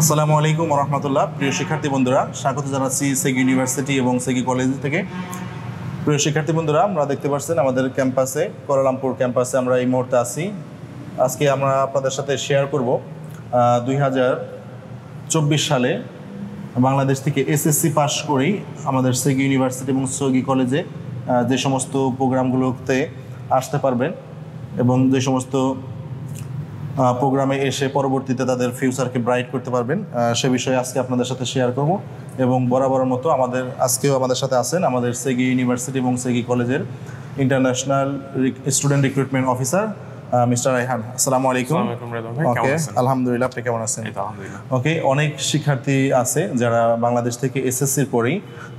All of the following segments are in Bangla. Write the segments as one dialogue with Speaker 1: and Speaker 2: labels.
Speaker 1: আসসালামু আলাইকুম রহমতুল্লাহ প্রিয় শিক্ষার্থী বন্ধুরা, স্বাগত জানাচ্ছি সেগি ইউনিভার্সিটি এবং সেগি কলেজ থেকে। প্রিয় শিক্ষার্থী বন্ধুরা, আমরা দেখতে পাচ্ছেন আমাদের ক্যাম্পাসে কোয়ালালামপুর ক্যাম্পাসে আমরা এই মুহূর্তে আছি। আজকে আমরা আপনাদের সাথে শেয়ার করব দুই হাজার চব্বিশ সালে বাংলাদেশ থেকে এসএসসি পাস করেই আমাদের সেগি ইউনিভার্সিটি এবং সেগি কলেজে যে সমস্ত প্রোগ্রামগুলোতে আসতে পারবেন এবং যে সমস্ত প্রোগ্রামে এসে পরবর্তীতে তাদের ফিউচারকে ব্রাইট করতে পারবেন। সে বিষয়ে আজকে আপনাদের সাথে শেয়ার করব এবং বরাবরের মতো আমাদের আজকেও আমাদের সাথে আছেন আমাদের সেগি ইউনিভার্সিটি এবং সেগি কলেজের international student recruitment officer mister Raihan আসসালামু আলাইকুম। ওকে আলহামদুলিল্লাহ আপনি কেমন আছেন? ওকে অনেক শিক্ষার্থী আছে যারা বাংলাদেশ থেকে এসএসসির পরেই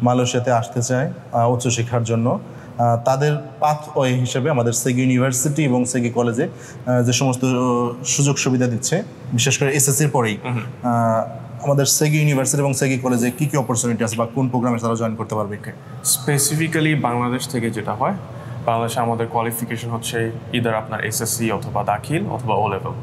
Speaker 1: মালয়েশিয়াতে আসতে চায় উচ্চশিক্ষার জন্য। তাদের পাথ ওয়ে হিসেবে আমাদের সেগি ইউনিভার্সিটি এবং সেগি কলেজে যে সমস্ত সুযোগ সুবিধা দিচ্ছে বিশেষ করে এসএসসির পরেই আমাদের সেগি ইউনিভার্সিটি এবং সেগি কলেজে কি কি অপরচুনিটি আছে বা কোন প্রোগ্রামে তারা জয়েন করতে পারবে
Speaker 2: স্পেসিফিক্যালি বাংলাদেশ থেকে যেটা হয় বাংলাদেশে আমাদের কোয়ালিফিকেশন হচ্ছে ইদার আপনার এসএসসি অথবা দাখিল অথবা ও লেভেল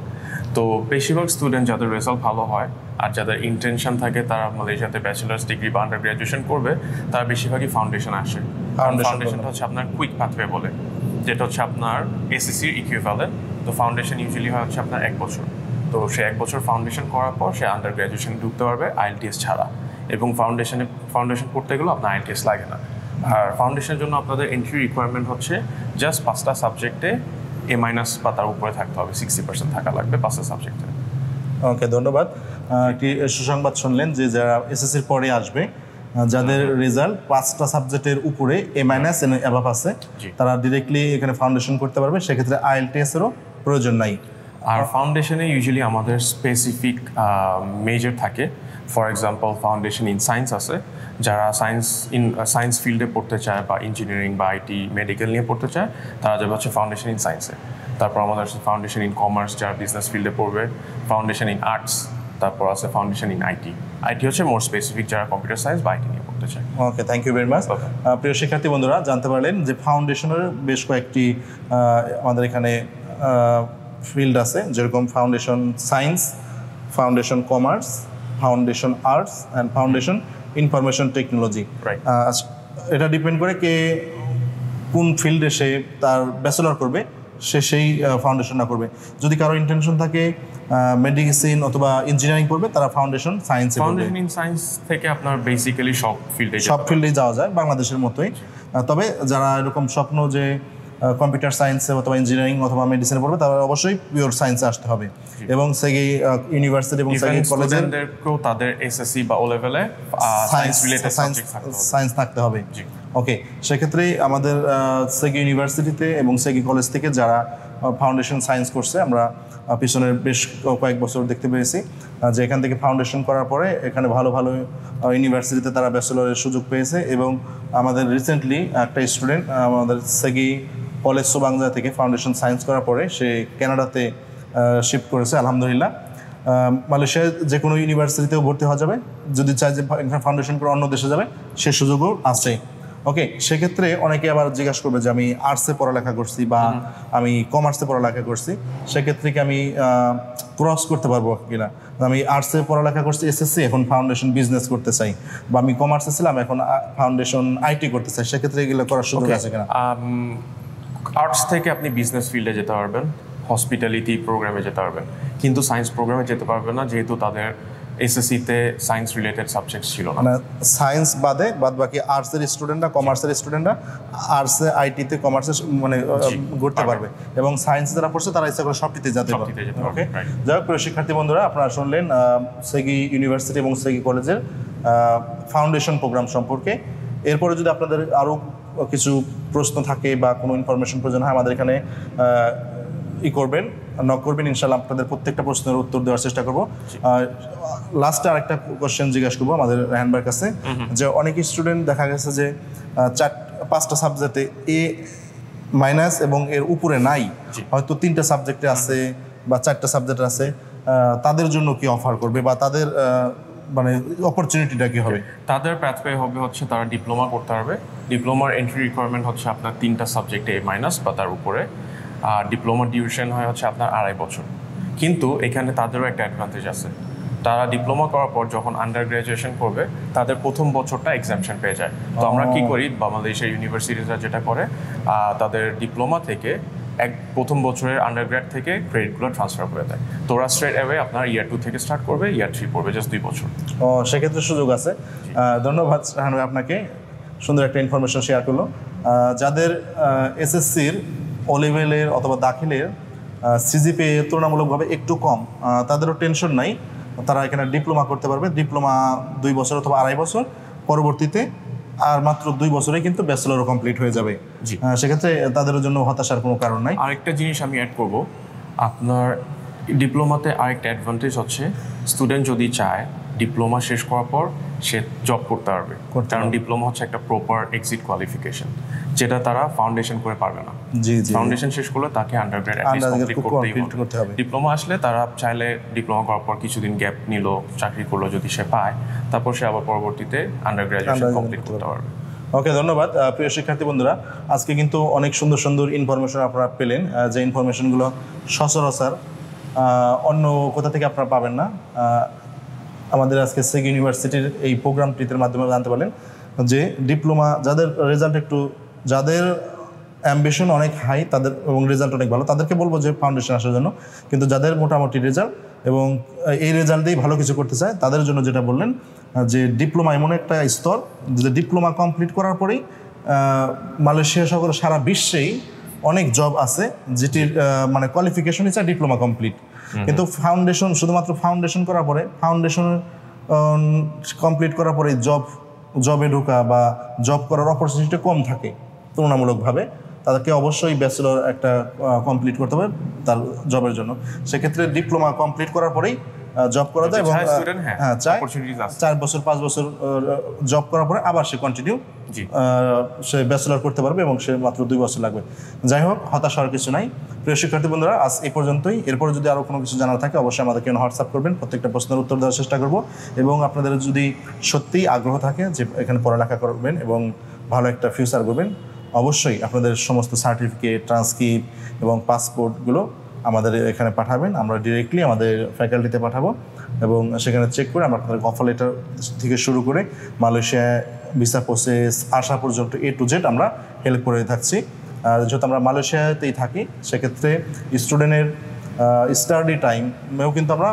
Speaker 2: তো বেশিরভাগ স্টুডেন্ট যাদের রেজাল্ট ভালো হয় আর যাদের ইন্টেনশন থাকে তারা মালয়েশিয়াতে ব্যাচেলার্স ডিগ্রি বা আন্ডার গ্রাজুয়েশন করবে তারা বেশিরভাগই ফাউন্ডেশন আসে। কারণ ফাউন্ডেশনটা হচ্ছে আপনার কুইক পাথওয়ে বলে যেটা হচ্ছে আপনার এসএসসির ইকুইভ্যালেন্ট তো ফাউন্ডেশন ইউজুয়ালি হয় হচ্ছে আপনার এক বছর। তো সে এক বছর ফাউন্ডেশন করার পর সে আন্ডার গ্রাজুয়েশন ঢুকতে পারবে আইএলটিএস ছাড়া। এবং ফাউন্ডেশনে ফাউন্ডেশন করতে গেলেও আপনার আইএলটিএস লাগে না। আর ফাউন্ডেশনের জন্য আপনাদের এন্ট্রি রিকোয়ারমেন্ট হচ্ছে জাস্ট পাঁচটা সাবজেক্টে এ মাইনাস বা তার উপরে থাকতে হবে সিক্সটি পার্সেন্ট থাকা লাগবে পাঁচটা সাবজেক্টে
Speaker 1: ওকে ধন্যবাদ। একটি সুসংবাদ শুনলেন যে যারা এসএসসির পরে আসবে যাদের রেজাল্ট পাঁচটা সাবজেক্টের উপরে এ মাইনাস এন অ্যাভাব আছে তারা ডিরেক্টলি এখানে ফাউন্ডেশন করতে পারবে সেক্ষেত্রে আইএলটিএস এরও প্রয়োজন নাই।
Speaker 2: আর ফাউন্ডেশনে ইউজুয়ালি আমাদের স্পেসিফিক মেজর থাকে। For example foundation in science আছে যারা সায়েন্স ইন সায়েন্স ফিল্ডে পড়তে চায় বা ইঞ্জিনিয়ারিং বা আইটি মেডিকেল নিয়ে পড়তে চায় তারা যাবে হচ্ছে ফাউন্ডেশন ইন সায়েন্সে তারপর আমাদের আছে ফাউন্ডেশন ইন কমার্স যারা বিজনেস ফিল্ডে পড়বে ফাউন্ডেশন ইন আর্টস তারপর আছে ফাউন্ডেশন ইন আইটি আইটি হচ্ছে মোর স্পেসিফিক যারা কম্পিউটার সায়েন্স বা আইটি নিয়ে পড়তে চায়।
Speaker 1: Okay thank you very much প্রিয় শিক্ষার্থী বন্ধুরা জানতে পারলেন যে ফাউন্ডেশনের বেশ কয়েকটি আমাদের এখানে ফিল্ড আছে যেরকম foundation science foundation commerce foundation arts and foundation information technology এটা ডিপেন্ড করে কে কোন ফিল্ডে সে তার ব্যাচেলর করবে সে সেই ফাউন্ডেশনটা করবে। যদি কারও ইন্টেনশন থাকে মেডিসিন অথবা ইঞ্জিনিয়ারিং করবে তারা ফাউন্ডেশন সায়েন্সে
Speaker 2: ফাউন্ডেশন ইন সায়েন্স থেকে আপনার বেসিক্যালি সব ফিল্ডে
Speaker 1: সব ফিল্ডেই যাওয়া যায় বাংলাদেশের মতোই। তবে যারা এরকম স্বপ্ন যে কম্পিউটার সায়েন্সে অথবা ইঞ্জিনিয়ারিং অথবা মেডিসিনে পড়বে তারা অবশ্যই পিওর সায়েন্সে আসতে হবে। এবং সেগি ইউনিভার্সিটি এবং সেগি কলেজের
Speaker 2: তাদের এসএসসি বা ও লেভেলে সায়েন্স রিলেটেড সাবজেক্ট থাকতে হবে।
Speaker 1: সায়েন্স থাকতে হবে। ওকে সেক্ষেত্রে আমাদের সেগি ইউনিভার্সিটিতে এবং সেগি কলেজ থেকে যারা ফাউন্ডেশন সায়েন্স করছে আমরা পিছনের বেশ কয়েক বছর দেখতে পেয়েছি যে এখান থেকে ফাউন্ডেশন করার পরে এখানে ভালো ভালো ইউনিভার্সিটিতে তারা ব্যাচেলরের সুযোগ পেয়েছে এবং আমাদের রিসেন্টলি একটা স্টুডেন্ট আমাদের সেগি কলেজ সোবাংজা থেকে ফাউন্ডেশন সায়েন্স করার পরে সে কানাডাতে শিফট করেছে আলহামদুলিল্লাহ। আহ, মালয়েশিয়ার যে কোনো ইউনিভার্সিটিতেও ভর্তি হওয়া যাবে। যদি চায় যে এখানে ফাউন্ডেশন করে অন্য দেশে যাবে সে সুযোগও আছে। ওকে সেক্ষেত্রে অনেকে আবার জিজ্ঞাসা করবে যে আমি আর্টসে পড়ালেখা করছি বা আমি কমার্সে পড়ালেখা করছি সেক্ষেত্রে কি আমি ক্রস করতে পারব কিনা? আমি আর্টসে পড়ালেখা করছি এসএসসি এখন ফাউন্ডেশন বিজনেস করতে চাই। বা আমি কমার্সে ছিলাম এখন ফাউন্ডেশন আইটি করতে চাই সেক্ষেত্রে এগুলো করার সুযোগ আছে কিনা?
Speaker 2: আর্টস থেকে আপনি বিজনেস ফিল্ডে যেতে পারবেন হসপিটালিটি প্রোগ্রামে যেতে পারবেন। কিন্তু সায়েন্স প্রোগ্রামে যেতে পারবেন না যেহেতু তাদের এসএসসিতে সায়েন্স রিলেটেড সাবজেক্ট ছিল না।
Speaker 1: মানে সায়েন্স বাদে বাদ বাকি আর্টসের স্টুডেন্টরা কমার্সের স্টুডেন্টরা আর্টসে আইটিতে কমার্সে মানে ঘুরতে পারবে। এবং সায়েন্স যারা পড়ছে তারা ইচ্ছা করে সবটিতে যেতে পারবে। ওকে যাই হোক প্রিয় শিক্ষার্থী বন্ধুরা আপনারা শুনলেন সেগি ইউনিভার্সিটি এবং সেগি কলেজের ফাউন্ডেশন প্রোগ্রাম সম্পর্কে। এরপরে যদি আপনাদের আরও কিছু প্রশ্ন থাকে বা কোনো ইনফরমেশন প্রয়োজন হয় আমাদের এখানে ই করবেন নক করবেন ইনশাল্লাহ আপনাদের প্রত্যেকটা প্রশ্নের উত্তর দেওয়ার চেষ্টা করব। লাস্টে আরেকটা কোশ্চেন জিজ্ঞাসা করব আমাদের হ্যান্ডবার কাছে। যে অনেক স্টুডেন্ট দেখা গেছে যে চার পাঁচটা সাবজেক্টে এ মাইনাস এবং এর উপরে নাই। হয়তো তিনটা সাবজেক্টে আছে বা চারটা সাবজেক্ট আছে তাদের জন্য কি অফার করবে বা তাদের মানে অপরচুনিটিটা কি হবে?
Speaker 2: তাদের প্যাথওয়ে হবে হচ্ছে তারা ডিপ্লোমা করতে পারবে। ডিপ্লোমার এন্ট্রি রিকোয়ারমেন্ট হচ্ছে আপনার তিনটা সাবজেক্টে এ মাইনাস বা তার উপরে। আর ডিপ্লোমা ডিউরেশন হয় হচ্ছে আপনার আড়াই বছর। কিন্তু এখানে তাদেরও একটা অ্যাডভান্টেজ আছে। তারা ডিপ্লোমা করার পর যখন আন্ডার গ্রাজুয়েশন করবে তাদের প্রথম বছরটা এক্সামশন পেয়ে যায়। তো আমরা কি করি? বাংলাদেশের ইউনিভার্সিটিরা যেটা করে তাদের ডিপ্লোমা থেকে এক প্রথম বছরের আন্ডারগ্রেড থেকে ক্রেডিটগুলো ট্রান্সফার করে দেয়। তো ওরা স্ট্রেট অ্যাওয়ে আপনার ইয়ার টু থেকে স্টার্ট করবে ইয়ার থ্রি পড়বে জাস্ট দুই বছর।
Speaker 1: ও সেক্ষেত্রে সুযোগ আছে। ধন্যবাদ ভাই আপনাকে। সুন্দর একটা ইনফরমেশন শেয়ার করল। যাদের এসএসসির ও লেভেলের অথবা দাখিলের সিজিপি তুলনামূলকভাবে একটু কম তাদেরও টেনশন নাই। তারা এখানে ডিপ্লোমা করতে পারবে। ডিপ্লোমা দুই বছর অথবা আড়াই বছর। পরবর্তীতে আর মাত্র দুই বছরে কিন্তু ব্যাচেলরও কমপ্লিট হয়ে যাবে। সেক্ষেত্রে তাদের জন্য হতাশার কোনো কারণ নাই।
Speaker 2: আরেকটা জিনিস আমি অ্যাড করব। আপনার ডিপ্লোমাতে আরেকটা অ্যাডভান্টেজ হচ্ছে স্টুডেন্ট যদি চায় ডিপ্লোমা শেষ করার পর সে জব করতে পারবে। কারণ ডিপ্লোমা হচ্ছে একটা প্রপার এক্সিট কোয়ালিফিকেশন যেটা তারা ফাউন্ডেশন করে পারবে না। ফাউন্ডেশন শেষ করলে তাকে আন্ডারগ্রেড
Speaker 1: করতে হবে।
Speaker 2: ডিপ্লোমা আসলে তারা চাইলে ডিপ্লোমা করার পর কিছুদিন গ্যাপ নিল চাকরি করল যদি সে পায় তারপর সে আবার পরবর্তীতে আন্ডার গ্রাজুয়েশন কমপ্লিট
Speaker 1: করতে
Speaker 2: পারবে।
Speaker 1: ওকে ধন্যবাদ। প্রিয় শিক্ষার্থী বন্ধুরা আজকে কিন্তু অনেক সুন্দর সুন্দর ইনফরমেশন আপনারা পেলেন। যে ইনফরমেশনগুলো সচরাচর অন্য কোথা থেকে আপনারা পাবেন না আমাদের আজকে সেগ ইউনিভার্সিটির এই প্রোগ্রামটিতে মাধ্যমে জানতে পারলেন যে ডিপ্লোমা যাদের রেজাল্ট একটু, যাদের অ্যাম্বিশন অনেক হাই তাদের এবং রেজাল্ট অনেক ভালো, তাদেরকে বলব যে ফাউন্ডেশন আসার জন্য। কিন্তু যাদের মোটামুটি রেজাল্ট এবং এই রেজাল্ট দিয়েই ভালো কিছু করতে চায়, তাদের জন্য যেটা বললেন, যে ডিপ্লোমা এমন একটা স্তর, যে ডিপ্লোমা কমপ্লিট করার পরেই মালয়েশিয়া সহ সারা বিশ্বেই অনেক জব আছে যেটির মানে কোয়ালিফিকেশন হিসেবে ডিপ্লোমা কমপ্লিট কিন্তু ফাউন্ডেশন শুধুমাত্র ফাউন্ডেশন করার পরে ফাউন্ডেশন কমপ্লিট করার পরে জব জবে ঢোকা বা জব করার অপরচুনিটি কম থাকে তুলনামূলকভাবে তাদেরকে অবশ্যই ব্যাচেলর একটা কমপ্লিট করতে হবে তার জবের জন্য। সেক্ষেত্রে ডিপ্লোমা কমপ্লিট করার পরেই জব করা যায় এবং
Speaker 2: হ্যাঁ,
Speaker 1: হ্যাঁ। চার বছর পাঁচ বছর জব করার পরে আবার সে কন্টিনিউ সে ব্যাচেলর করতে পারবে এবং সে মাত্র দুই বছর লাগবে। যাই হোক হতাশ হওয়ার কিছু নাই। প্রিয় শিক্ষার্থী বন্ধুরা আজ এই পর্যন্তই। এরপরে যদি আরও কোনো কিছু জানার থাকে অবশ্যই আমাদেরকে হোয়াটসঅ্যাপ করবেন। প্রত্যেকটা প্রশ্নের উত্তর দেওয়ার চেষ্টা করব। এবং আপনাদের যদি সত্যিই আগ্রহ থাকে যে এখানে পড়ালেখা করবেন এবং ভালো একটা ফিউচার করবেন অবশ্যই আপনাদের সমস্ত সার্টিফিকেট ট্রান্সক্রিপ্ট এবং পাসপোর্টগুলো আমাদের এখানে পাঠাবেন আমরা ডিরেক্টলি আমাদের ফ্যাকাল্টিতে পাঠাবো এবং সেখানে চেক করে আমরা আপনাদের অফার লেটার থেকে শুরু করে মালয়েশিয়া ভিসা প্রসেস আসা পর্যন্ত এ টু জেড আমরা হেল্প করে থাকছি। আর যেহেতু আমরা মালয়েশিয়াতেই থাকি সেক্ষেত্রে স্টুডেন্টের স্টাডি টাইমেও কিন্তু আমরা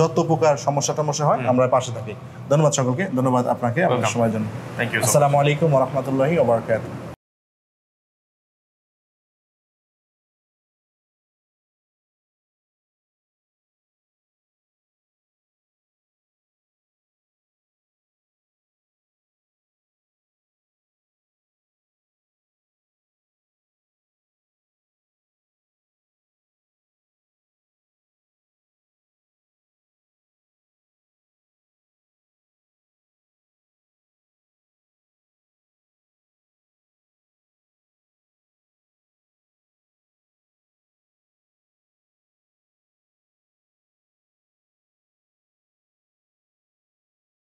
Speaker 1: যত প্রকার সমস্যা টমস্যা হয় আমরা পাশে থাকি। ধন্যবাদ সকলকে ধন্যবাদ আপনাকে আপনার. সময়ের জন্য।
Speaker 2: থ্যাংক ইউ
Speaker 1: আসসালামু আলাইকুম রহমতুল্লাহি ওবরাকাতুহ